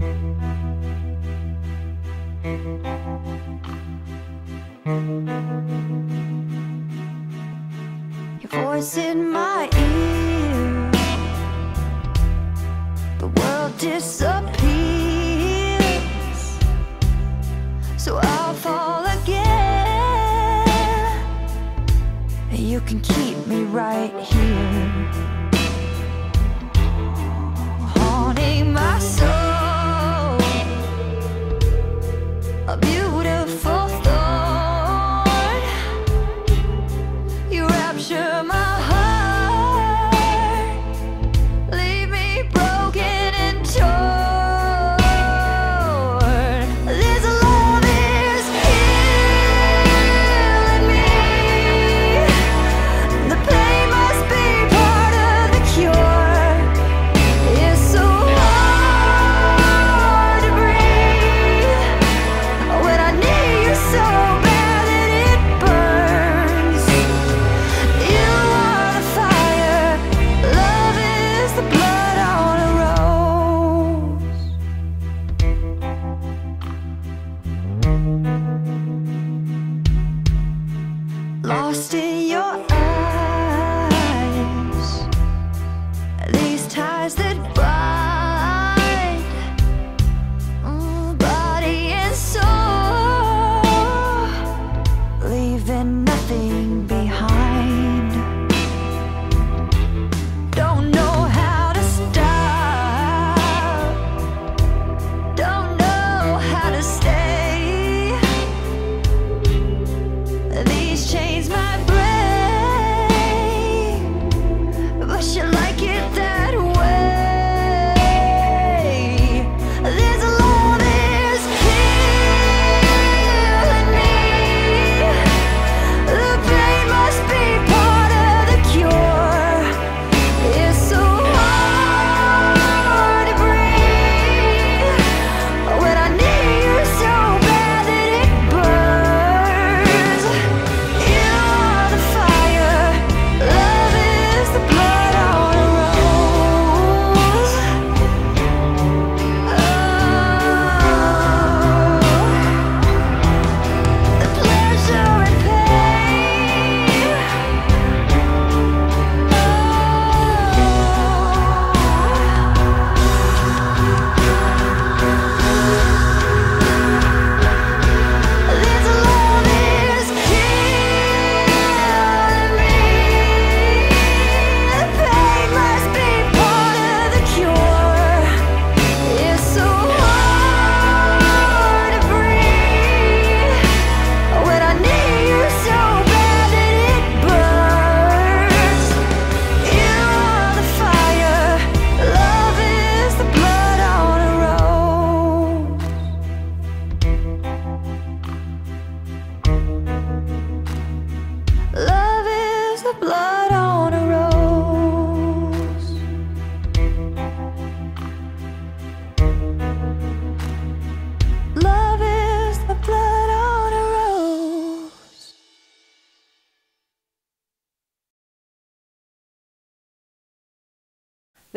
Your voice in my ear. The world disappears. So I'll fall again. And you can keep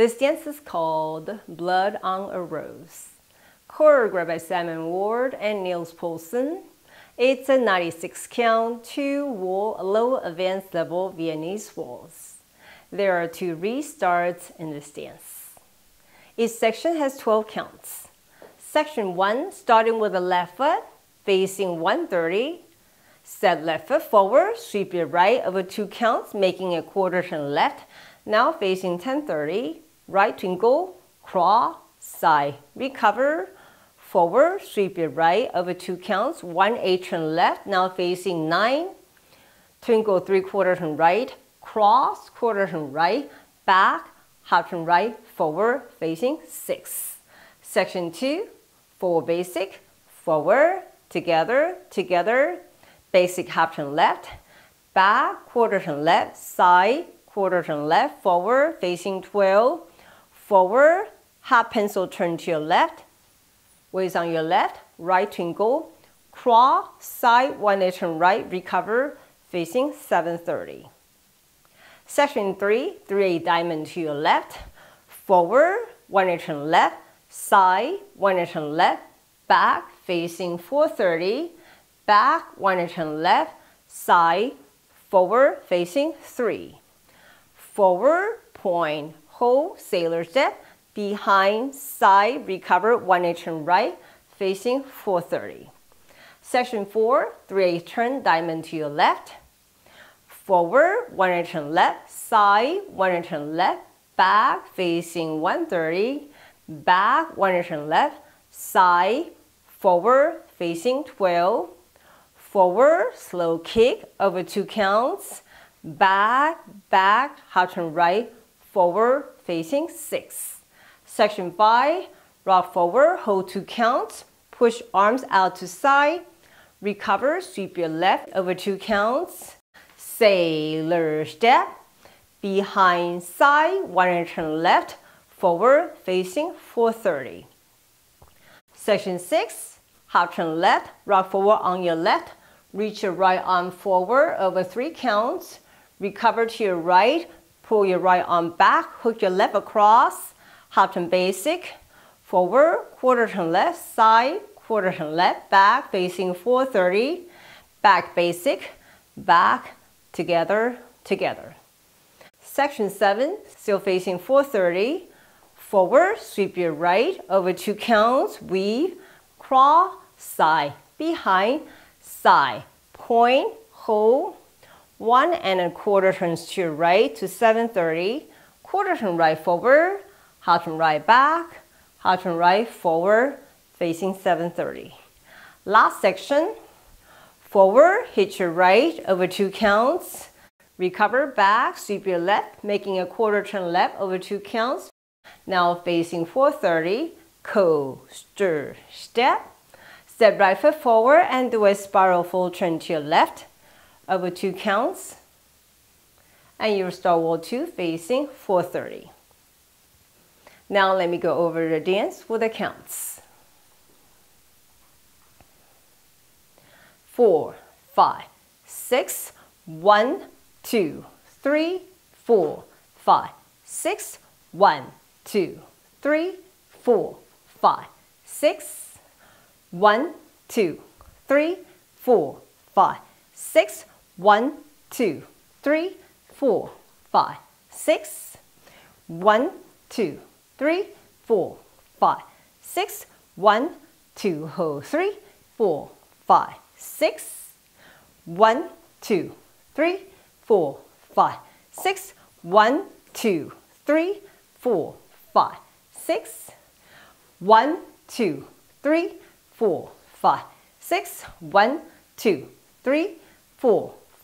This dance is called Blood on a Rose, choreographed by Simon Ward and Niels Poulsen. It's a 96 count, two wall, low advanced level Viennese waltz. There are two restarts in this dance. Each section has 12 counts. Section 1, starting with the left foot, facing 130. Set left foot forward, sweep your right over two counts, making a quarter turn left. Now facing 1030, right twinkle, cross, side, recover, forward, sweep your right over two counts, one eight turn left. Now facing 9, twinkle three quarter turn right, cross, quarter turn right, back, half turn right, forward, facing 6. Section 2, forward basic, forward, together, together, basic half turn left, back, quarter turn left, side, quarter turn left, forward, facing 12, forward, half pencil turn to your left, waist on your left, right twinkle, cross, side, one eight turn right, recover, facing 730. Section 3, 3 8 diamond to your left, forward, one eight turn left, side, one and turn left, back, facing 430, back, one and turn left, side, forward, facing 3. Forward, point, hold, sailor step, behind, side, recover, one and turn right, facing 430. Section 4, 3 8 turn, diamond to your left, forward, one and turn left, side, one and turn left, back, facing 130, back, one and turn left, side, forward, facing 12, forward, slow kick over two counts, back, back, half turn right, forward, facing 6. Section 5, rock forward, hold two counts, push arms out to side, recover, sweep your left over two counts, sailor step, behind side, one and turn left, forward, facing 430. Section 6, half turn left, rock forward on your left, reach your right arm forward over three counts, recover to your right, pull your right arm back, hook your left across, half turn basic, forward, quarter turn left, side, quarter turn left, back, facing 430, back basic, back, together, together. Section 7, still facing 430, forward, sweep your right, over two counts, weave, crawl, side, behind, side, point, hold, one and a quarter turns to your right to 730, quarter turn right forward, half turn right back, half turn right forward, facing 730. Last section, forward, hit your right over two counts, recover back, sweep your left, making a quarter turn left over two counts. Now facing 430, coaster step, step right foot forward and do a spiral full turn to your left over two counts and your star wall 2 facing 430. Now let me go over the dance with the counts. 4, 5, 6, 1, 2, 3, 4, 5, 6, 1, 2, 3, 4, 5, 6, 1, 2, 3, 4, 5, 6, one, two, three, four, five, six, one, two, three, four, five, six, one, two, hold three, four, five, six, one, two, three, four, five, six, one, two, three, four, five, six, one, two, three, four, five, six, one, two, three, four,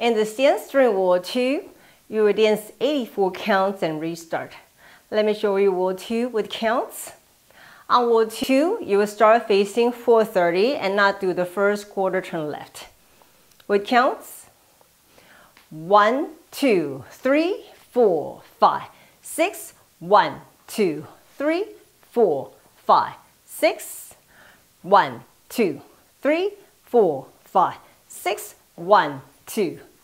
In the sense during wall 2, you will dance 84 counts and restart. Let me show you Wall 2 with counts. On Wall 2, you will start facing 430 and not do the first quarter turn left. With counts, 1, 2, 3, 4, 5, 6, 1, 2, 3, 4, 5, 6, 1, 2, 3, 4, 5, 6, 1, 2,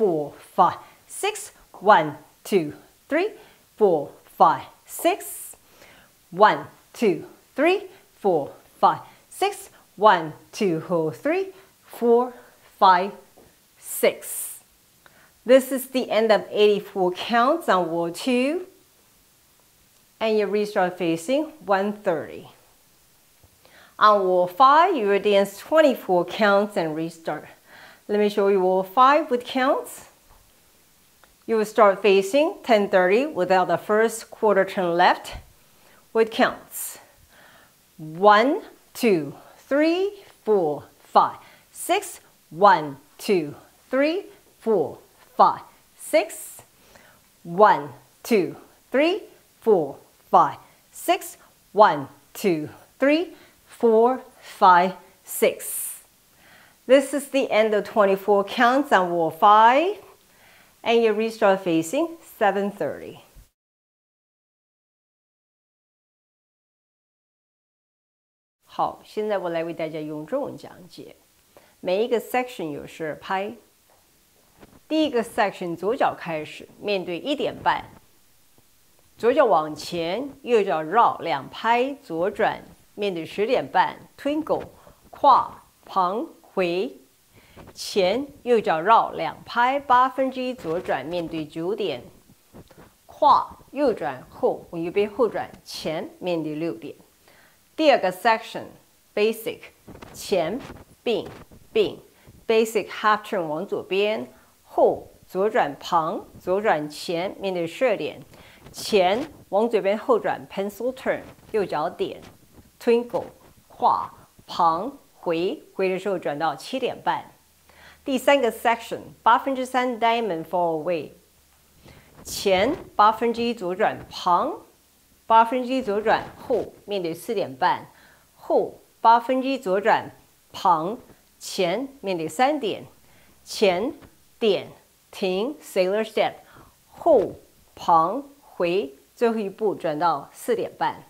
four, five, six, one, two, three, four, five, six, one, two, three, four, five, six, one, two, three, four, five, six. This is the end of 84 counts on wall two. and you restart facing 130. On wall 5, you will dance 24 counts and restart. Let me show you all five with counts. You will start facing 1030 without the first quarter turn left with counts. One, two, three, four, five, six. One, two, three, four, five, six. One, two, three, four, five, six. One, two, three, four, five, six. This is the end of 24 counts on wall 5 and you restart facing 730. 好，现在我来为大家用中文讲解。每一个 section 有十二拍。第一个 section 左脚开始，面对一点半，左脚往前，右脚绕两拍，左转，面对十点半，twinkle，跨旁回，前右脚绕两拍，八分之一左转，面对九点，跨右转后往右边后转，前面对六点。第二个 section basic 前并并。basic half turn 往左边后左转旁左转前面对十二点。前往左边后转 pencil turn 右脚点 twinkle 跨旁回回的时候转到七点半。第三个 section 八分之三 diamond fall away 前八分之一左转旁。八分之一左转后面对四点半，后八分之一左转旁前面对三点，前点停 sailor step 后旁回最后一步转到四点半。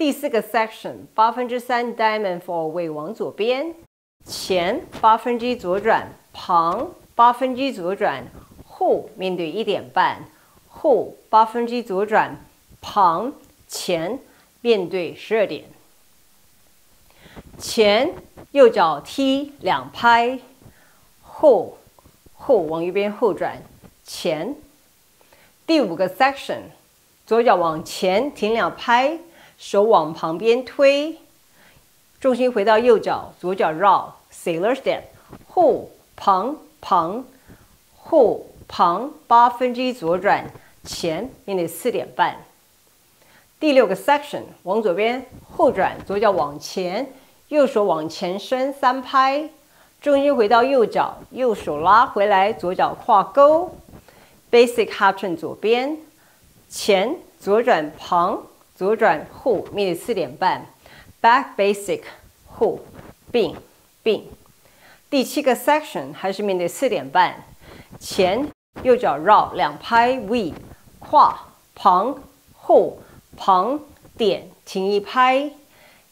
第四个 section 八分之三 diamond fall 往左边，前八分之一左转旁八分之一左转后面对一点半，后八分之一左转。旁前面对十二点，前右脚踢两拍，后后往右边后转前。第五个 section，左脚往前停两拍，手往旁边推，重心回到右脚，左脚绕 sailor step，后旁旁后旁八分之一左转前面对四点半。第六个 section 往左边后转，左脚往前，右手往前伸三拍，重心回到右脚，右手拉回来，左脚跨勾，basic half turn 左边，前左转旁，左转，who 面对四点半，back basic 后并并。第七个 section 还是面对四点半，前右脚绕两拍 V 跨旁后。旁点停一拍，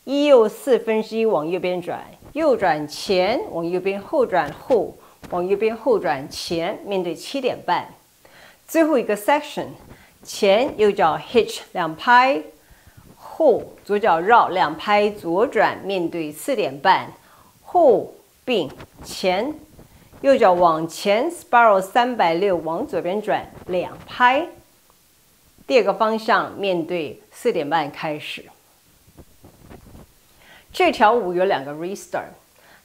一右四分之一往右边转，右转前往右边后转后，往右边后转前面对七点半。最后一个 section，前右脚 hitch 两拍，后左脚绕两拍左转面对四点半，后并前右脚往前 spiral 三百六往左边转两拍。第二个方向面对四点半开始。这条舞有两个 restart，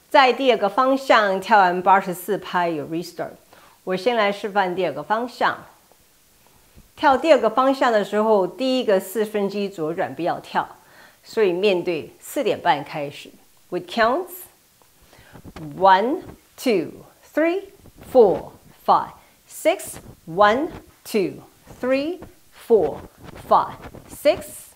在第二个方向跳完八十四拍有 restart。我先来示范第二个方向。跳第二个方向的时候，第一个四分之一左转不要跳，所以面对四点半开始。With counts one, two, three, four, five, six, one, two, three. four, five, six.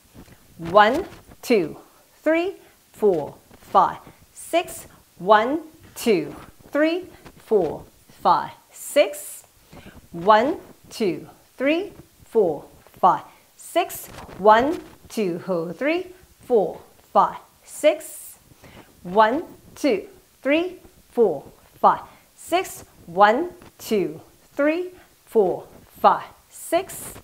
One, two, three, four, five, six. One, two, three, four, five, six. One, two, three, four, five, six. One, two, three, four, five, six. One, two, three, four, five, six. One, two, three, four, five, six.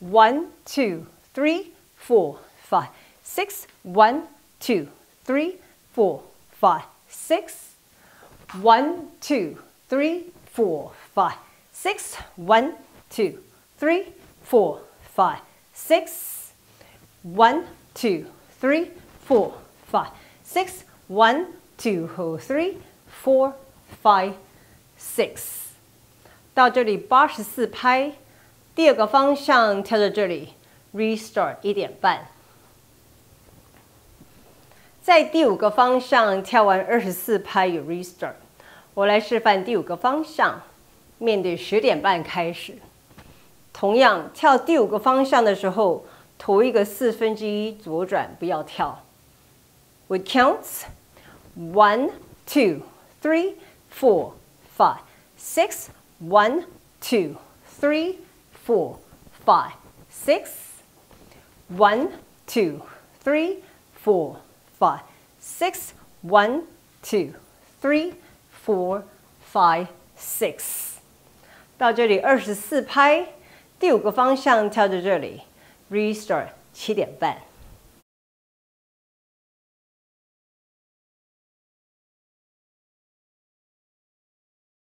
One, two, three, four, five, six. One, two, three, four, five, six. One, two, three, four, five, six. One, two, three, four, five, six. one, two, three, four, five, six. One, two, three, four, five, six. 到这里八十四拍，第二个方向跳到这里，restart 一点半。在第五个方向跳完二十四拍有 restart。我来示范第五个方向，面对十点半开始。同样跳第五个方向的时候，头一个四分之一左转，不要跳。We count one, two, three, four, five, six. One, two, three, four, five, six. One, two, three, four, five, six. One, two, three, four, five, six. 到这里二十四拍，第五个方向跳到这里，restore 七点半。